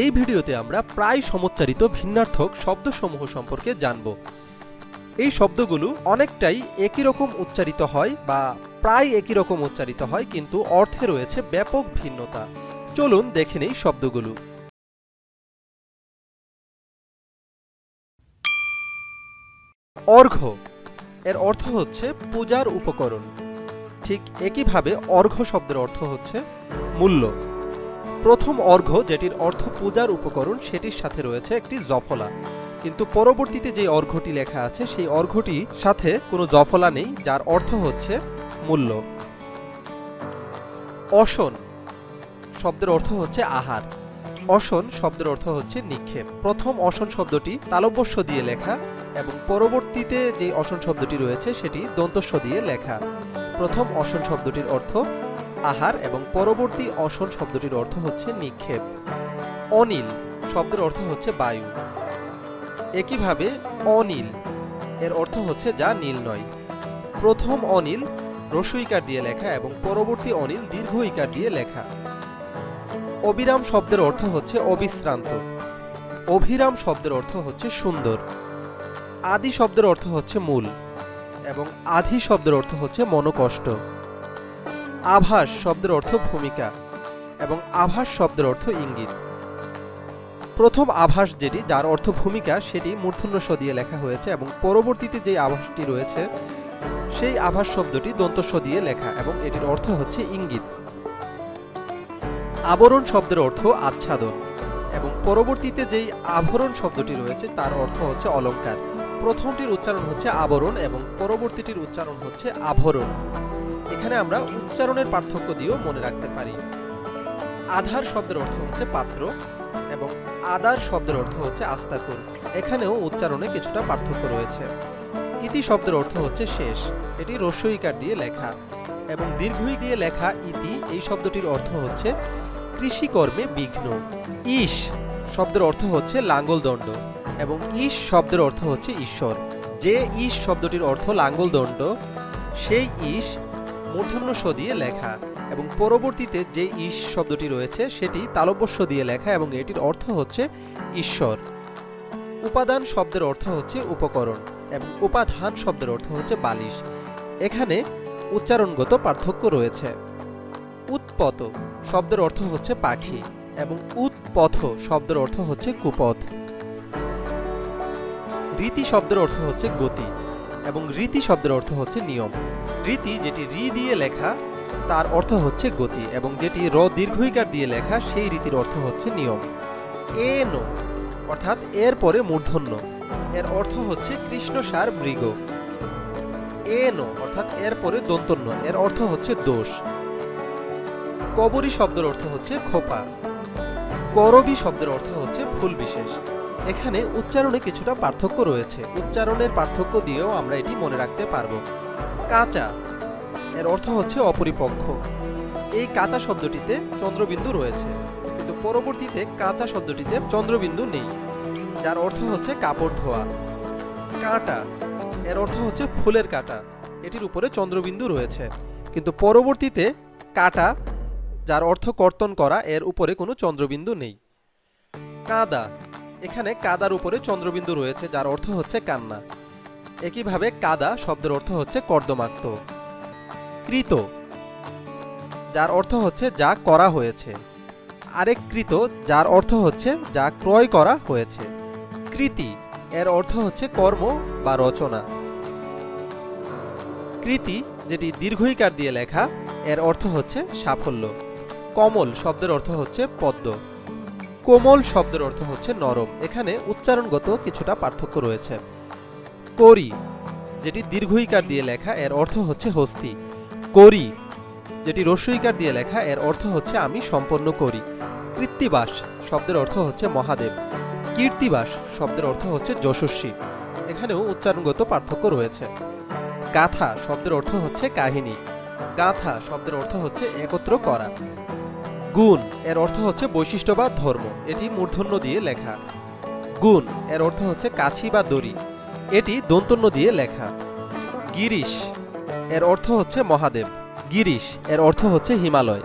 এই ভিডিওতে আমরা প্রায় সমচ্চারিত ভিন্নার্থক শব্দসমূহ সম্পর্কে জানব। এই শব্দগুলো অনেকটাই একই রকম উচ্চারিত হয় বা প্রায় একই রকম উচ্চারিত হয়, কিন্তু অর্থে রয়েছে ব্যাপক ভিন্নতা। চলুন দেখে নেই শব্দগুলো। অর্ঘ্য। এর অর্থ হচ্ছে পূজার উপকরণ। ঠিক একইভাবে অর্ঘ্য শব্দের অর্থ হচ্ছে মূল্য। প্রথম অর্ঘ্য যেটির অর্থ পূজার উপকরণ, সেটির সাথে রয়েছে একটি জফলা। কিন্তু পরবর্তীতে যে অর্ঘ্যটি লেখা আছে, সেই অর্ঘ্যটির সাথে কোনো জফলা নেই, যার অর্থ হচ্ছে মূল্য। অসন শব্দের অর্থ হচ্ছে আহার। অসন শব্দের অর্থ হচ্ছে নিক্ষেপ। প্রথম অসন শব্দটি তালব্যস্য দিয়ে লেখা এবং পরবর্তীতে যে অসন শব্দটি রয়েছে, সেটি দন্তস্ব দিয়ে লেখা। প্রথম অসন শব্দটির অর্থ আহার এবং পরবর্তী অসন শব্দটির অর্থ হচ্ছে নিক্ষেপ। অনিল শব্দের অর্থ হচ্ছে বায়ু। একইভাবে অনিল এর অর্থ হচ্ছে যা নীল নয়। প্রথম অনিল রসইকার দিয়ে লেখা এবং পরবর্তী অনিল দীর্ঘ ইকার দিয়ে লেখা। অবিরাম শব্দের অর্থ হচ্ছে অবিশ্রান্ত। অভিরাম শব্দের অর্থ হচ্ছে সুন্দর। আদি শব্দের অর্থ হচ্ছে মূল এবং আধি শব্দের অর্থ হচ্ছে মনোকষ্ট। আভাস শব্দের অর্থ ভূমিকা এবং আভাস শব্দের অর্থ ইঙ্গিত। প্রথম আভাস যেটি, যার অর্থ ভূমিকা, সেটি মূর্ধন্য স দিয়ে লেখা হয়েছে এবং পরবর্তীতে যে আভাসটি রয়েছে, সেই আভাস শব্দটি দন্তস্ব দিয়ে লেখা এবং এটির অর্থ হচ্ছে ইঙ্গিত। আবরণ শব্দের অর্থ আচ্ছাদন এবং পরবর্তীতে যেই আভরণ শব্দটি রয়েছে, তার অর্থ হচ্ছে অলঙ্কার প্রথমটির উচ্চারণ হচ্ছে আবরণ এবং পরবর্তীটির উচ্চারণ হচ্ছে আভরণ। এখানে আমরা উচ্চারণের পার্থক্য দিয়েও মনে রাখতে পারি। আধার শব্দের অর্থ হচ্ছে পাত্র এবং আদার শব্দের অর্থ হচ্ছে আস্তাকুর। এখানেও উচ্চারণে কিছুটা পার্থক্য রয়েছে। ইতি শব্দের অর্থ হচ্ছে শেষ। এটি রস্যইকার দিয়ে লেখা এবং দীর্ঘই দিয়ে লেখা ইতি, এই শব্দটির অর্থ হচ্ছে কৃষিকর্মে বিঘ্ন। ঈশ শব্দের অর্থ হচ্ছে লাঙ্গলদণ্ড এবং ঈশ শব্দের অর্থ হচ্ছে ঈশ্বর। যে ঈশ শব্দটির অর্থ লাঙ্গলদণ্ড, সেই ঈশ মূর্ধন্য স দিয়ে লেখা এবং পরবর্তীতে যে ঈশ শব্দটি রয়েছে সেটি তালব্যস্য দিয়ে লেখা এবং এটির অর্থ হচ্ছে ঈশ্বর। উপাদান শব্দের অর্থ হচ্ছে উপকরণ এবং উপাধান শব্দের অর্থ হচ্ছে বালিশ। এখানে উচ্চারণগত পার্থক্য রয়েছে। উৎপত শব্দের অর্থ হচ্ছে পাখি এবং উৎপথ শব্দের অর্থ হচ্ছে কুপথ। রীতি শব্দের অর্থ হচ্ছে গতি এবং রীতি শব্দের অর্থ হচ্ছে নিয়ম। রীতি যেটি রি দিয়ে লেখা, তার অর্থ হচ্ছে গতি, এবং যেটি র দীর্ঘইকার দিয়ে লেখা, সেই রীতির অর্থ হচ্ছে নিয়ম। এন অর্থাৎ এর পরে মূর্ধন্য। এর অর্থ হচ্ছে কৃষ্ণসার মৃগ। এন অর্থাৎ এর পরে দন্তন্য, এর অর্থ হচ্ছে দোষ। কবরী শব্দের অর্থ হচ্ছে খোপা। করবী শব্দের অর্থ হচ্ছে ফুল বিশেষ। এখানে উচ্চারণে কিছুটা পার্থক্য রয়েছে। উচ্চারণের পার্থক্য দিয়েও আমরা এটি মনে রাখতে পারব। কাঁচা। এর অর্থ হচ্ছে অপরিপক্ষ এই কাঁচা শব্দটিতে চন্দ্রবিন্দু রয়েছে, কিন্তু পরবর্তীতে কাঁচা শব্দটিতে চন্দ্রবিন্দু নেই, যার অর্থ হচ্ছে কাপড় ধোয়া। কাঁটা, এর অর্থ হচ্ছে ফুলের কাঁটা। এটির উপরে চন্দ্রবিন্দু রয়েছে, কিন্তু পরবর্তীতে কাটা, যার অর্থ কর্তন করা, এর উপরে কোনো চন্দ্রবিন্দু নেই। কাদা, এখানে কাদার উপরে চন্দ্রবিন্দু রয়েছে, যার অর্থ হচ্ছে কান্না। একইভাবে কাদা শব্দের অর্থ হচ্ছে কর্দমাক্ত। কৃত, যার অর্থ হচ্ছে যা করা হয়েছে। আরেক কৃত, যার অর্থ হচ্ছে যা ক্রয় করা হয়েছে। কৃতি, এর অর্থ হচ্ছে কর্ম বা রচনা। কৃতি, যেটি দীর্ঘইকার দিয়ে লেখা, এর অর্থ হচ্ছে সাফল্য। কমল শব্দের অর্থ হচ্ছে পদ্ম। কোমল শব্দের অর্থ হচ্ছে নরম। এখানে উচ্চারণগত কিছুটা পার্থক্য রয়েছে। করি, যেটি দীর্ঘইকার দিয়ে লেখা, এর অর্থ হচ্ছে হস্তি। করি, যেটি রস্যইকার দিয়ে লেখা, এর অর্থ হচ্ছে আমি সম্পন্ন করি। কৃত্তিবাস শব্দের অর্থ হচ্ছে মহাদেব। কীর্তিবাস শব্দের অর্থ হচ্ছে যশস্বী। এখানেও উচ্চারণগত পার্থক্য রয়েছে। গাথা শব্দের অর্থ হচ্ছে কাহিনী। গাথা শব্দের অর্থ হচ্ছে একত্র করা। গুণ এর অর্থ হচ্ছে বৈশিষ্ট্য বা ধর্ম। এটি মূর্ধন্য দিয়ে লেখা। গুণ এর অর্থ হচ্ছে কাছি বা দড়ি। এটি দন্তন্য দিয়ে লেখা। গিরিশ, এর অর্থ হচ্ছে মহাদেব। গিরিশ, এর অর্থ হচ্ছে হিমালয়।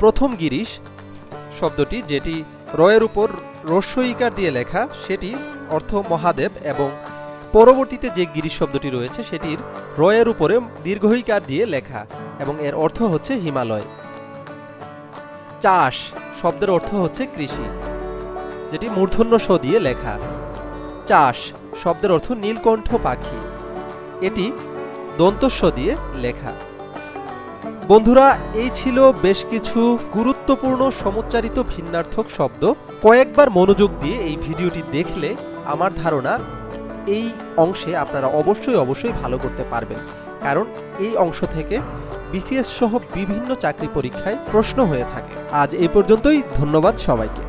প্রথম গিরিশ, শব্দটি যেটি রয়ের উপর রস্যইকার দিয়ে লেখা, সেটি অর্থ মহাদেব এবং পরবর্তীতে যে গিরিশ শব্দটি রয়েছে, সেটির রয়ের উপরে দীর্ঘইকার দিয়ে লেখা এবং এর অর্থ হচ্ছে হিমালয়। চাষ, শব্দের অর্থ হচ্ছে কৃষি, যেটি মূর্ধন্য স দিয়ে লেখা। চাষ শব্দের অর্থ নীলকণ্ঠ পাখি। এটি দন্তস্ব দিয়ে লেখা। বন্ধুরা, এই ছিল বেশ কিছু গুরুত্বপূর্ণ সমুচ্চারিত ভিন্নার্থক শব্দ। কয়েকবার মনোযোগ দিয়ে এই ভিডিওটি দেখলে আমার ধারণা এই অংশে আপনারা অবশ্যই অবশ্যই ভালো করতে পারবেন। কারণ এই অংশ থেকে বিসিএস সহ বিভিন্ন চাকরি পরীক্ষায় প্রশ্ন হয়ে থাকে। আজ এই পর্যন্তই, ধন্যবাদ সবাইকে।